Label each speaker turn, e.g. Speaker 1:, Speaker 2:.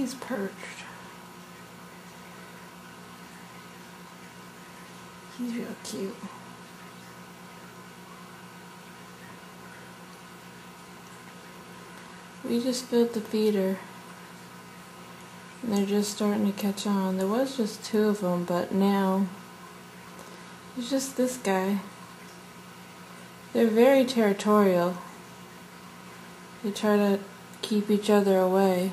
Speaker 1: He's perched. He's real cute. We just filled the feeder. And they're just starting to catch on. There was just two of them, but now it's just this guy. They're very territorial. They try to keep each other away.